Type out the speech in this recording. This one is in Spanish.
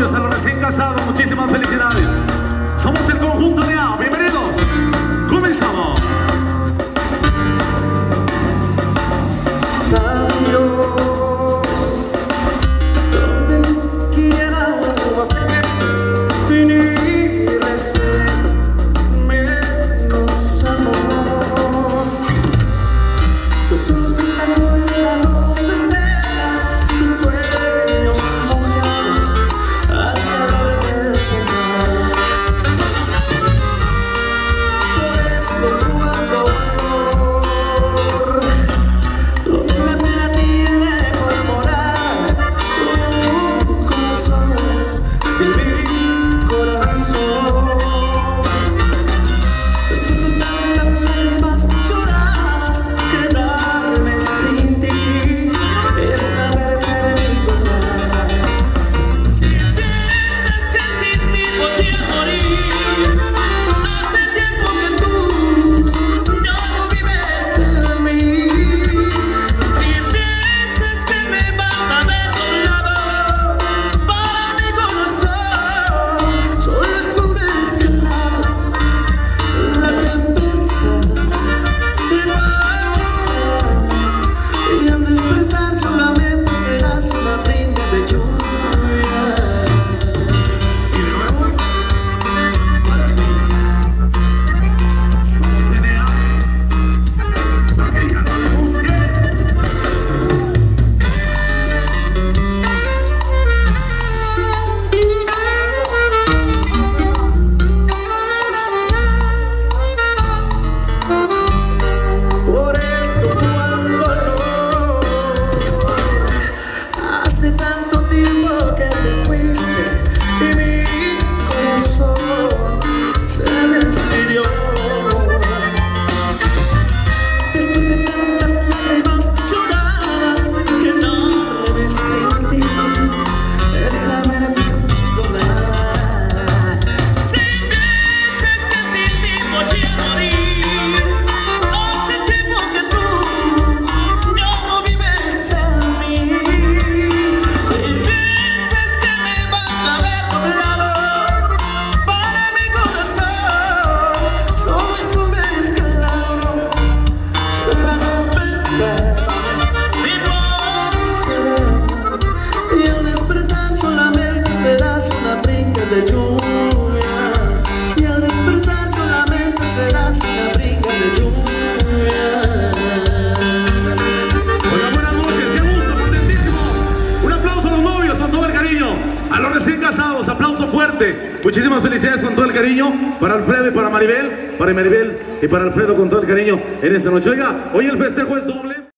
novios, a los recién casados, muchísimas felicidades. Somos el conjunto de A. a los recién casados, aplauso fuerte. Muchísimas felicidades con todo el cariño para Alfredo y para Maribel, para Maribel y para Alfredo con todo el cariño en esta noche. Oiga, hoy el festejo es doble.